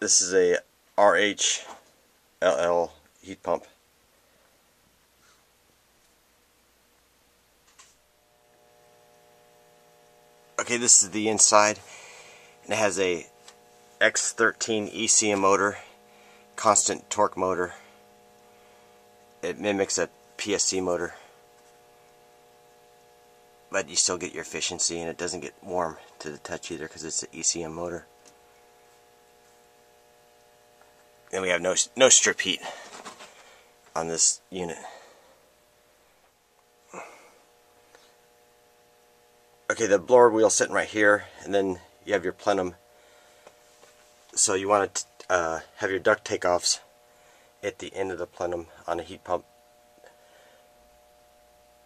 This is a RHLL heat pump. Okay, this is the inside. And it has a X13 ECM motor, constant torque motor. It mimics a PSC motor. But you still get your efficiency and it doesn't get warm to the touch either because it's an ECM motor. Then we have no, no strip heat on this unit. Okay, the blower wheel sitting right here, and then you have your plenum. So you want to uh, have your duct takeoffs at the end of the plenum on a heat pump.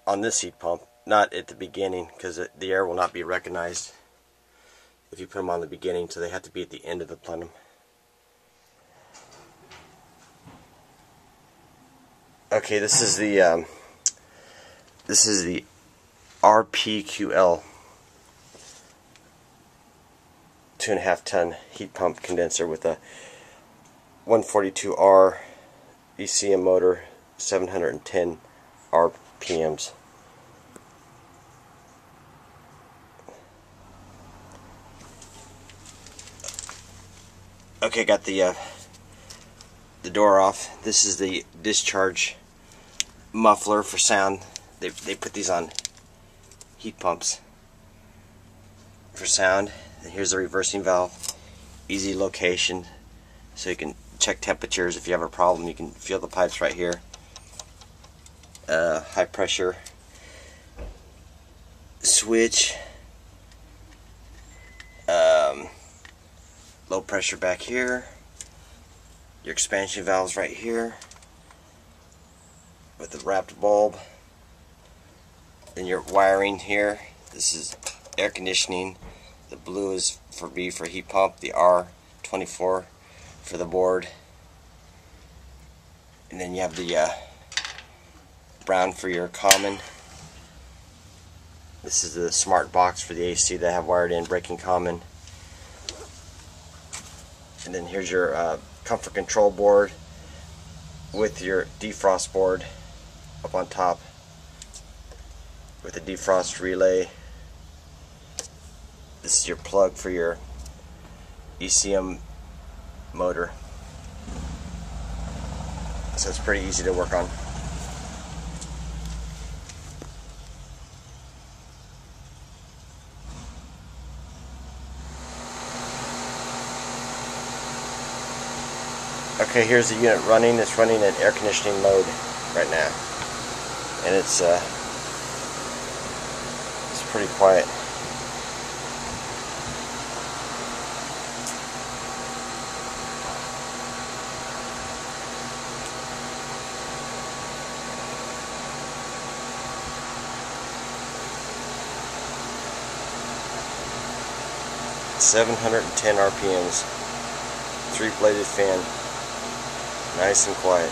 On this heat pump, not at the beginning, because the air will not be recognized if you put them on the beginning, so they have to be at the end of the plenum. Okay, this is the um, this is the RPQL two and a half ton heat pump condenser with a 142R ECM motor, 710 RPMs. Okay, got the uh, the door off. This is the discharge muffler for sound. They, they put these on heat pumps for sound. And here's the reversing valve. Easy location so you can check temperatures if you have a problem. You can feel the pipes right here. Uh, high pressure switch. Um, low pressure back here. Your expansion valves right here with the wrapped bulb. Then your wiring here. This is air conditioning. The blue is for B for heat pump. The R24 for the board. And then you have the uh, brown for your common. This is the smart box for the AC that I have wired in, breaking common. And then here's your uh, comfort control board with your defrost board up on top with a defrost relay. This is your plug for your ECM motor. So it's pretty easy to work on. Okay, here's the unit running. It's running in air conditioning mode right now and it's uh, it's pretty quiet. Seven hundred and ten RPMs, three bladed fan, nice and quiet.